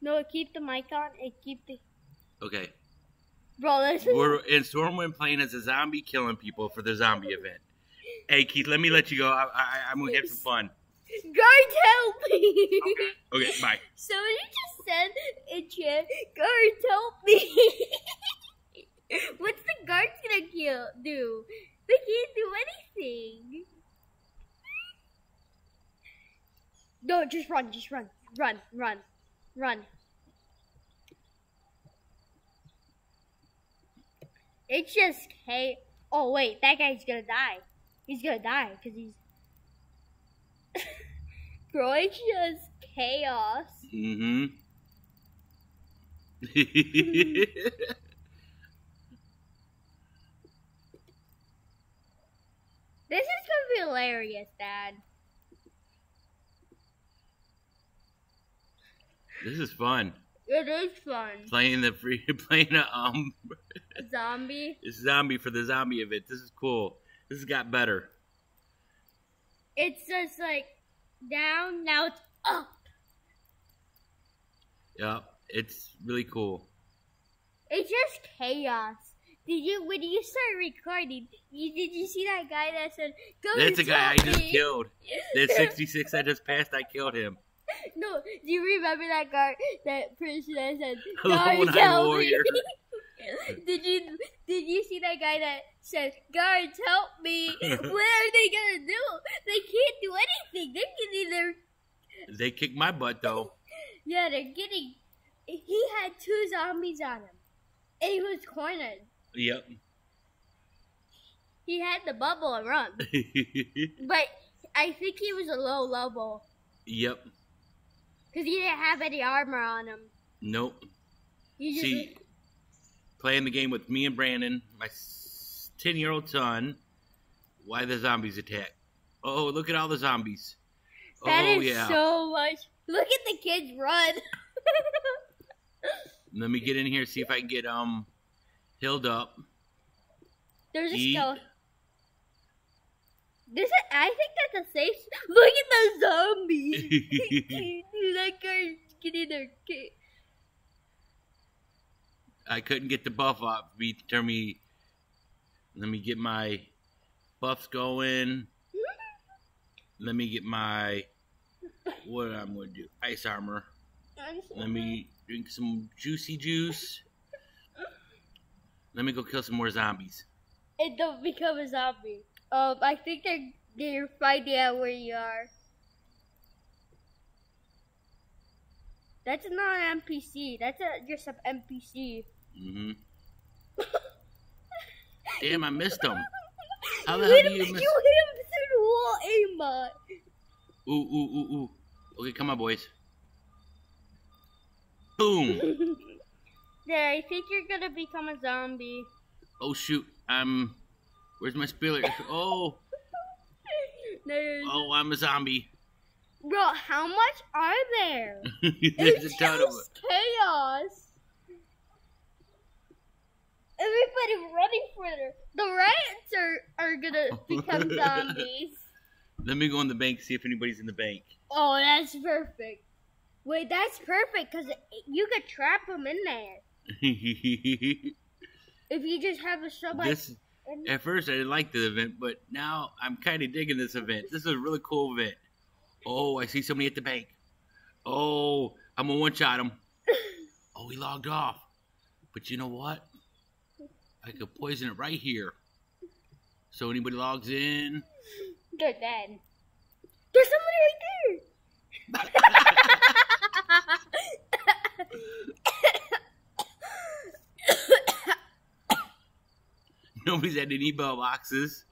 No, keep the mic on and keep the. Okay. Bro, this is. We're in Stormwind playing as a zombie killing people for the zombie event. Hey Keith, let me let you go. I, I, I'm gonna have some fun. Guards, help me! Okay, bye. So you just said in chat, guards, help me! What's the guards gonna kill, do? They can't do anything. No, just run, just run, run, run, run. It's just hey. Oh wait, that guy's gonna die. He's gonna die because he's. Bro, it's just chaos. Mm-hmm. This is gonna be hilarious, Dad. This is fun. It is fun. Playing the free playing a um Zombie. zombie for the zombie event. This is cool. This has got better. It's just like down, now it's up. Yeah, it's really cool. It's just chaos. Did you when you start recording? You, did you see that guy that said, "Go"? That's a guy I just killed. That 66 I just passed, I killed him. No, do you remember that guy, that person that said, Hello, "Guards, Night help Warrior." me"? did you did you see that guy that said, "Guards, help me"? what are they gonna do? They can't do anything. They can either They kicked my butt though. yeah, they're getting. He had two zombies on him, and he was cornered. Yep. He had the bubble and run, but I think he was a low level yep. Because he didn't have any armor on him. Nope. Just See, playing the game with me and Brandon, my 10 year old son. Why the zombies attack? Oh, look at all the zombies. That oh, is yeah. so much. Look at the kids run. Let me get in here see if I can get um healed up. There's a Eat. skeleton. This is, I think that's a safe. Look at the zombie. I couldn't get the buff up. Me turn me. Let me get my buffs going. Let me get my what I'm gonna do. Ice armor. Let me drink some juicy juice. Let me go kill some more zombies. And don't become a zombie. Um, I think they're they're finding out where you are. That's not an NPC. That's a just an NPC. hmm Damn, I missed them. How the you hell do him, you miss- you hit him through the wall, aimbot. Ooh, ooh, ooh, ooh. Okay, come on, boys. Boom. yeah, I think you're gonna become a zombie. Oh shoot. I'm. Where's my spiller? Oh, There's, oh, I'm a zombie. Bro, how much are there? There's it's a ton of just chaos. Everybody running for their the rats are are gonna become zombies. Let me go in the bank see if anybody's in the bank. Oh, that's perfect. Wait, that's perfect because you could trap them in there if you just have a somebody. this at first I didn't like the event, but now I'm kind of digging this event. This is a really cool event. Oh, I see somebody at the bank. Oh, I'm gonna one shot him. Oh, he logged off. But you know what? I could poison it right here. So anybody logs in. They're dead. There's somebody right there. Nobody's had any bell boxes.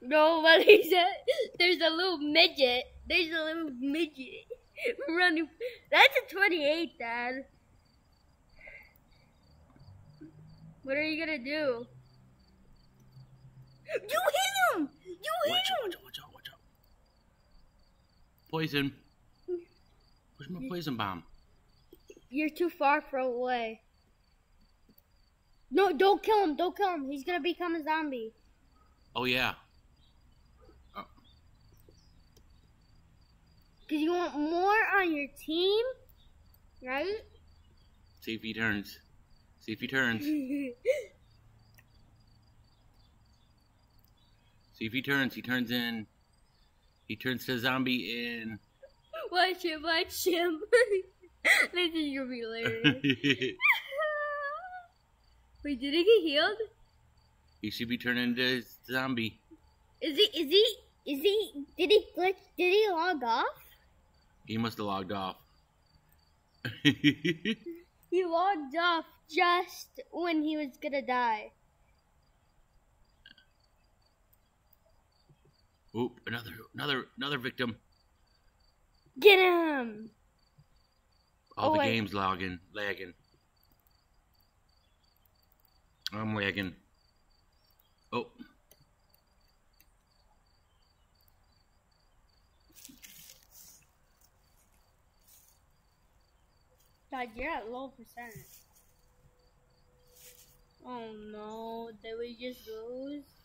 Nobody said there's a little midget. There's a little midget running. That's a 28, Dad. What are you gonna do? You hit him! You hit Watch out, him! watch out, watch out, watch out. Poison. Where's my poison bomb? You're too far from away. No, don't kill him. Don't kill him. He's gonna become a zombie. Oh yeah. Cause you want more on your team, right? See if he turns. See if he turns. See if he turns. He turns in. He turns to zombie in. watch him, watch him. this is gonna be hilarious. Wait, did he get healed? he should be turning into zombie. Is he? Is he? Is he? Did he glitch? Did he log off? He must have logged off. He logged off just when he was gonna die. Oop! Another, another, another victim. Get him! All Oh, the wait. game's logging, lagging. I'm lagging. Oh, God, you're at low percent. Oh no, did we just lose?